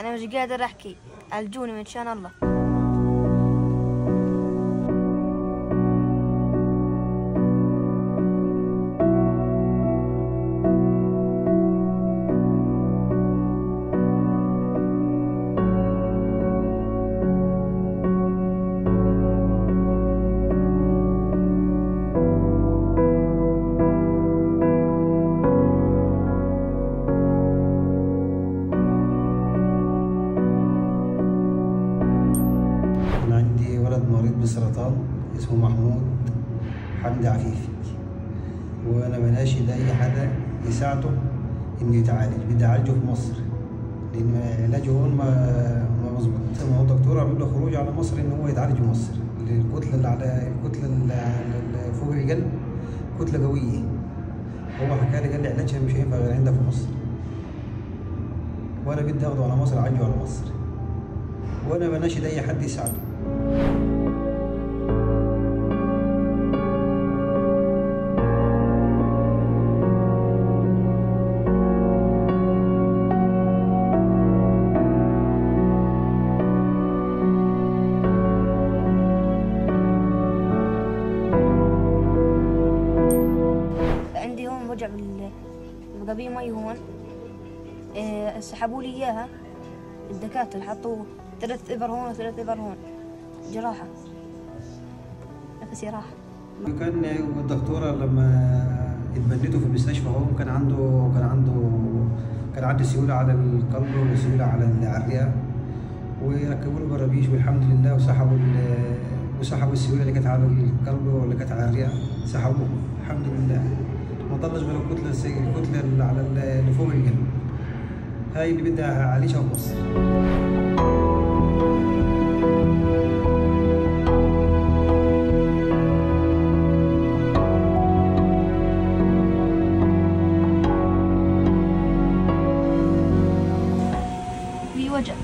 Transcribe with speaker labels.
Speaker 1: أنا مش قادر أحكي. عالجوني من شان الله.
Speaker 2: ولد مريض بسرطان اسمه محمود حمدي عفيفي. وأنا بناشد أي حدا يساعده إنه يتعالج بدي أعالجه في مصر. لأن علاجه هون ما ما مظبوط. ما هو الدكتور عمل له خروج على مصر إن هو يتعالج في مصر. الكتلة اللي على الكتلة اللي فوق القلب كتلة قوية. هو حكى لي قال لي علاجها مش هينفع غير عندك في مصر. وأنا بدي أخده على مصر أعالجه وأنا بناشد أي حد يساعده.
Speaker 1: عندي بقبي مي هون. إيه، سحبوا لي إياها. الدكاترة حطوا ثلاث ابر هون وثلاث ابر هون. جراحة. نفسي راح.
Speaker 2: كان الدكتورة لما اتبنته في المستشفى هو كان عنده كان عنده كان عنده سيولة على القلب وسيولة على الرئة. وركبوا له برابيش والحمد لله وسحبوا وسحبوا السيولة اللي كانت على القلب واللي كانت على الرئة. سحبوها الحمد لله. ما ضلش غير الكتلة الكتلة اللي على ال- اللي فوق القلب هاي اللي بدي أعالجها في مصر
Speaker 1: 坐着